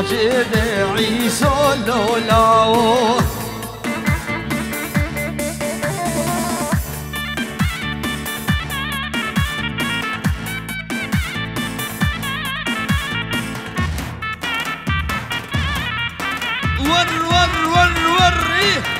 ماجد عيسى لو لاو ور ور ور ور إيه.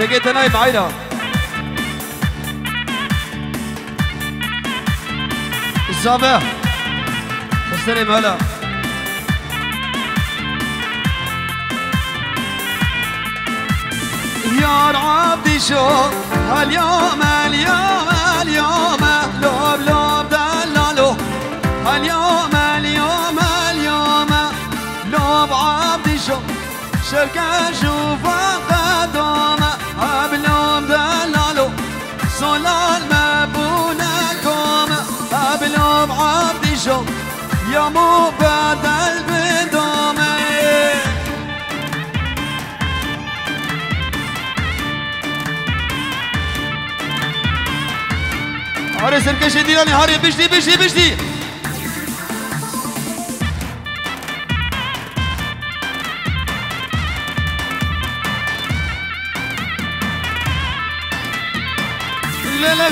دقيقة نايم عينها السابع استلم هلا يا عبدي شو هاليوم اليوم اليوم لوب لوب دلالو اليوم اليوم اليوم لوب عبدي شو شركة قدوم صلال مبونكم أبلوم عبدي شو يا مو بدل بدومي هاري سركشي ديراني هاري بشتي بشتي بشتي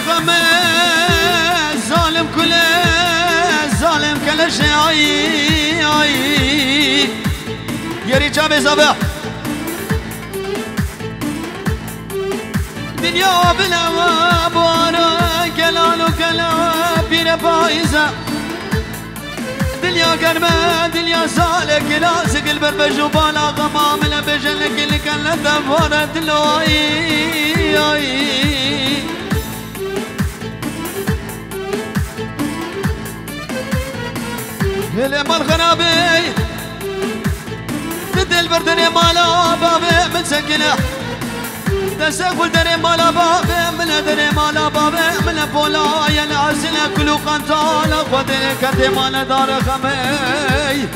لا غمى ظالم كل ظالم كل شيء. يا رجال صباح. دنيا بلا بوانا كلالو كلا بينا بايزة دنيا قرمة دنيا سالك لازق البربج وبالا غمام لبجلك اللي كان لدفورة مال خرابي بدل بردني مالا بابي من سكنه تسقل دري مالا بابي من دري مالا بابي من بولا يا العسل كلو قنطال خدني كدي مالا دار خمي.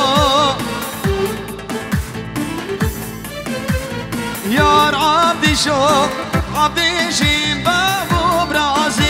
آه. يا عبدي شو عبدي شين بابو برازي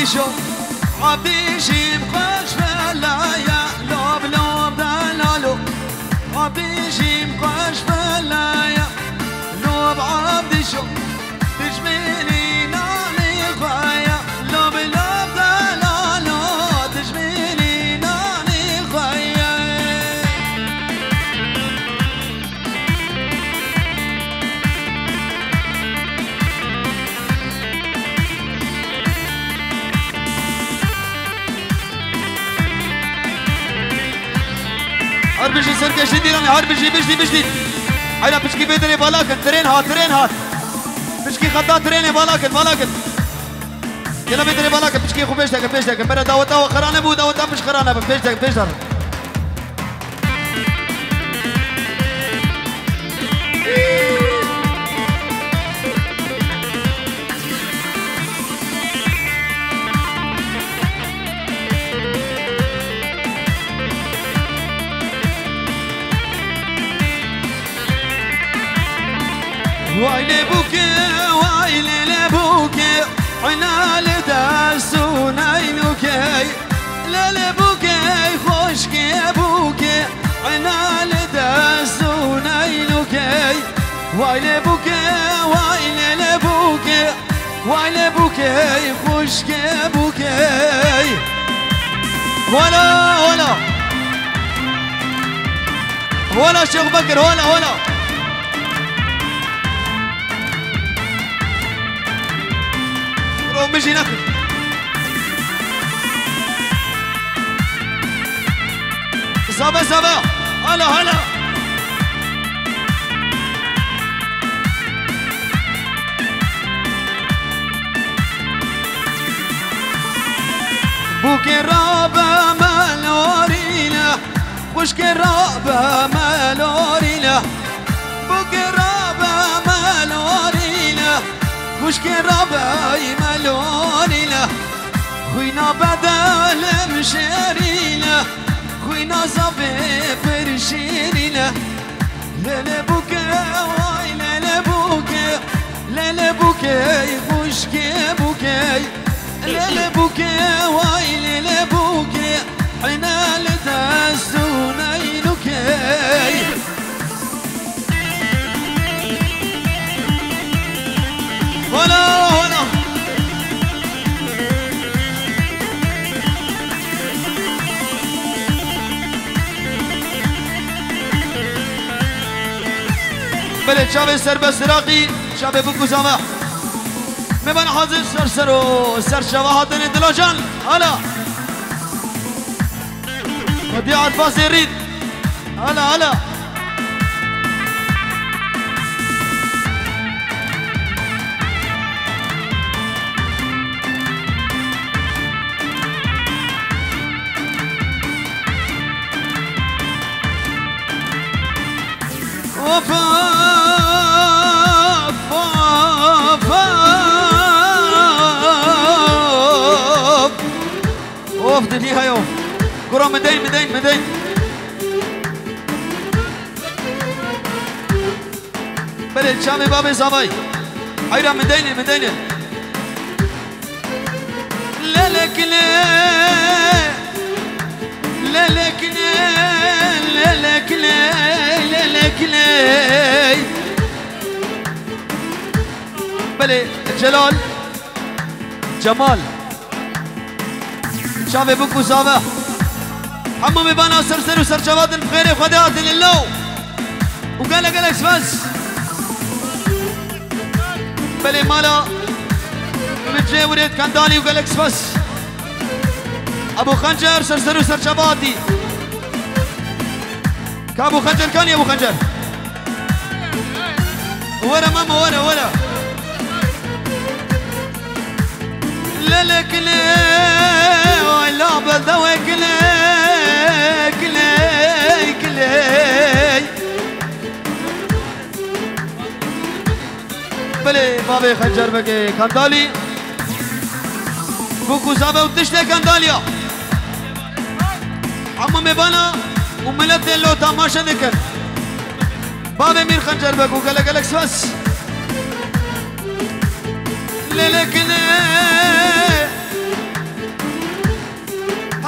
عبدي شو عبدي شي مخش فلا يا لوب لوب دلالو عبدي شي مخش فلا يا لوب عبدي hadi بجديد بجديد بجديد عينا بشكي بيدري بالاكن ترين هات ترين هات بشكي بالا ترين بالاكن بالاكن يلا بيدري بالاكن بشكي خو بيش دك بيش دك مرا داوتا وخرانه بو داوتا مش خرانه بيش دك بيش دك ويلي لبوكي عنا لداسون عينوكي للي بوكي خوشكي بوكي عنا لداسون عينوكي ويلي بوكي ويلي لبوكي ويلي بوكي خوشكي بوكي ولا ولا ولا شيخ بكر ولا ولا مشي ناكل. صبا صبا. هلا هلا. بوك الرابة مالورينا وشك الرابة مالورينا بوك الرابة وشك الرابة مالورينا خوينا بدل مشارينا خوينا صبي برشيرينا ليلة بوكا واي ليلة بوكا ليلة بوكا وشكي بوكاي ليلة بوكا واي ليلة بوكا حنا لتاسون بله شب سر به سراقی شب می میبن حاضر سر سر و سر شوا حاضر دلا جان. حالا. ودیعت بازی رید. حالا حالا. كرة مدين مدين مدين بله شامي بابي صابي حيرا مدين مدين لا لك لا لا لا لا لا لا لا بله جلال. جمال. شافي بكو صابح حمام بانا سرسر وسر شواد بخير خدات لله وقال قال بس؟ بلي مالا. متجي وريت كان دالي وقال بس؟ أبو خنجر سرسر وسر شباتي. كابو خنجر كان يا أبو خنجر؟ ورا ماما ورا ورا. لك لا بذوق كلي كلي. بلي بابي خنجر بكي كندالي بوكو زابا وتشلي كنداليا عمو مبانا وملت اللو تماشا نكر بابي مير خنجر بكو قالك قالك سواس ليلك ليلك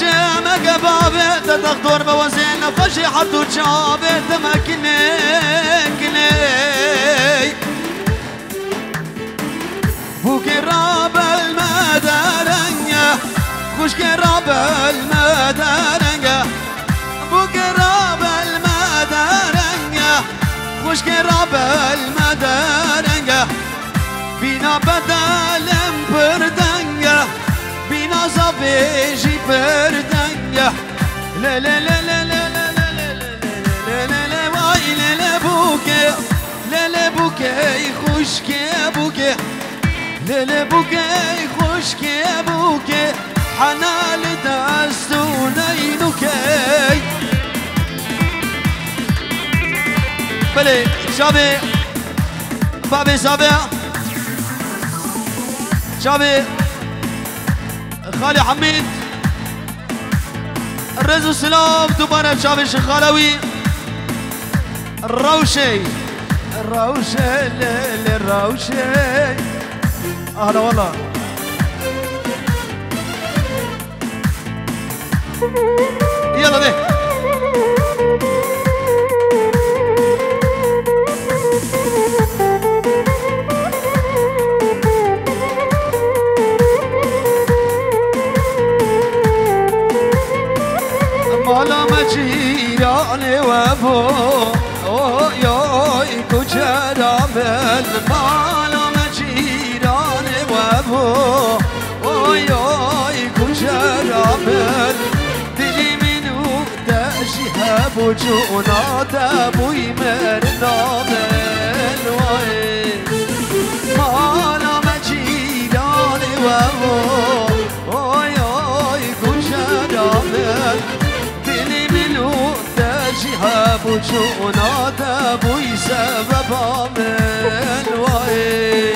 جامع بابه تدخدور بوزين فشي حطو جابه تمكني كني بوكي راب المدارنية خوشك راب المدارنية بوكي راب المدارنية خوشك راب المدارنية بينا بدلم بردن نازا بیجی بردنگه له له له له له بوکی خوشکی بوکی لیل بوکی خوشکی بوکی حنال دست و نینو کی بله شابه بابه شابه شابه خالي حميد. الرز والسلام دوباره شابي شخالوي الروشي. الروشي الليل الروشي. أهلا والله. يلا ده ایران وفا آی کجرا بل مالام ایران یا ای کوچه دا بل دلی منو دشی هبو جونا دبوی مر وجون أبوي سبب من واي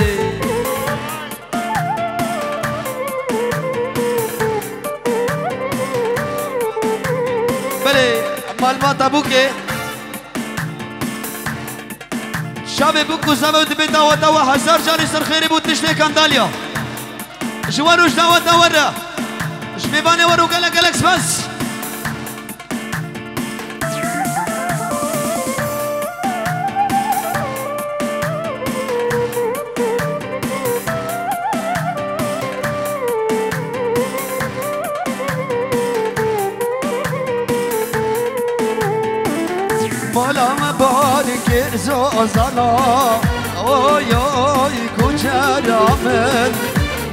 بلي بوكو هزار جاري سر خيري تشتي كانداليا جواروش دوا دورا جبيباني ورو قلق قلق سبس زازانا آی آی کوچرامن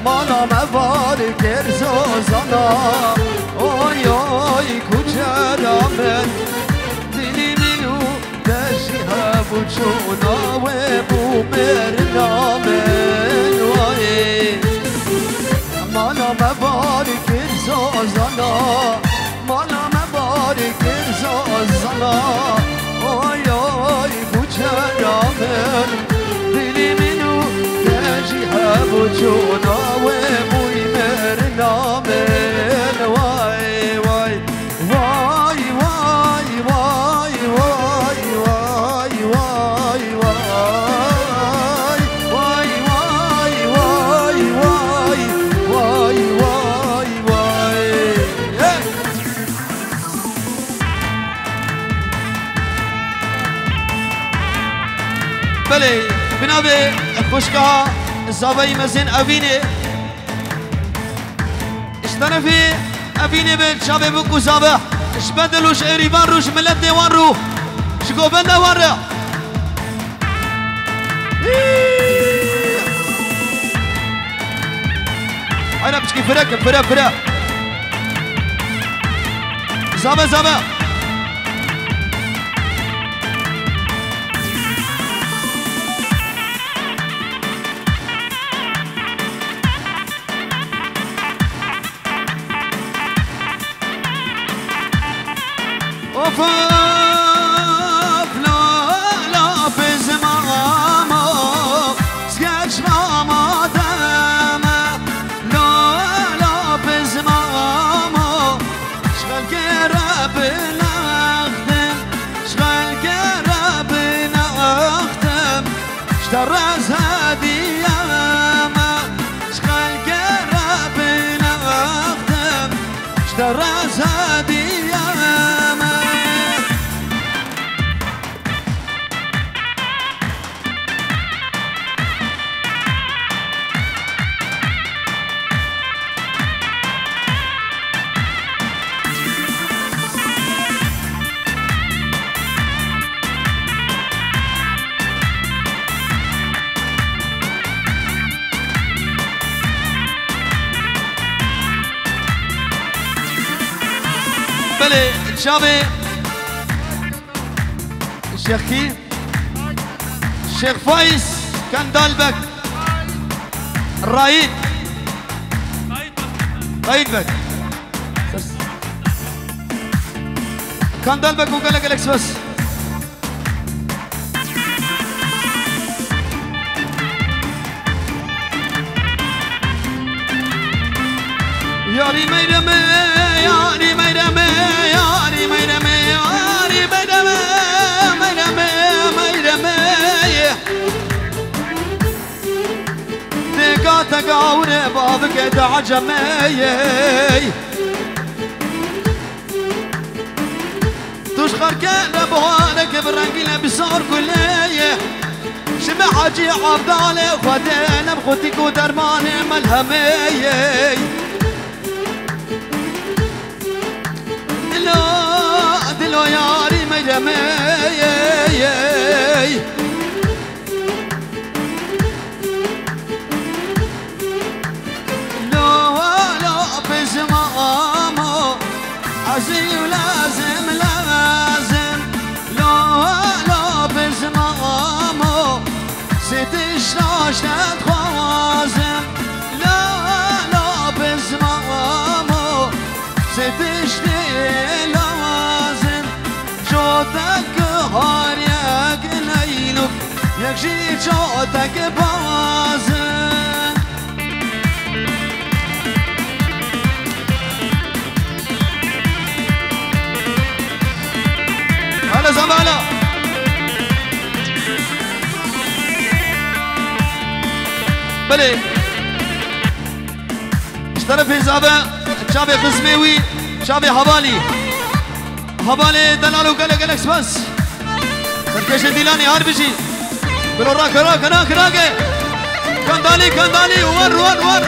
مانا موار گرزازانا آی کوچه دامن دلی منو دشی همو چونا و بو برنامن. آی. مانا موار گرزازانا مانا موار گرزازانا دلي منو تاجي حابو جونا ومو بوشكا زابي مزين أبيني اشتنفي أبيني بيت بکو بوكو اش بدلوش ایریوان روش ملت دیوان رو. شكو بند واره رو. أنا بشكي فرق فرق فرق زابا زابا fun. بله شابه الشيخ كي الشيخ فايز. كان دالبك. الرايد رايد بك كان دالبك وقال لك الاكس بس يا ري ميرمي يا ري تقا وربابك دعجمي تشخر كان بهانك برنقي لبصار كليه شمع حاجي عبدالي خدينا بخوتك ودرماني ملهمي. Aman o yarim eyleme يكشي جوتك بازن هلا زمالة بلي اشترف حسابه شابي قسميوي شابي حوالي حواله دلالو گله گله بس سرکش دیلانی هر بشی برو راک راک راک راک کندالی کندالی ور ور ور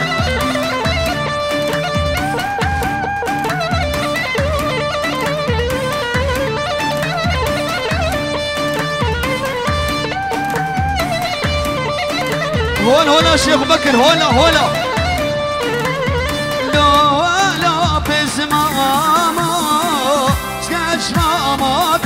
هون هون شيخ بكر هون هون لا لا بزمان شاماتم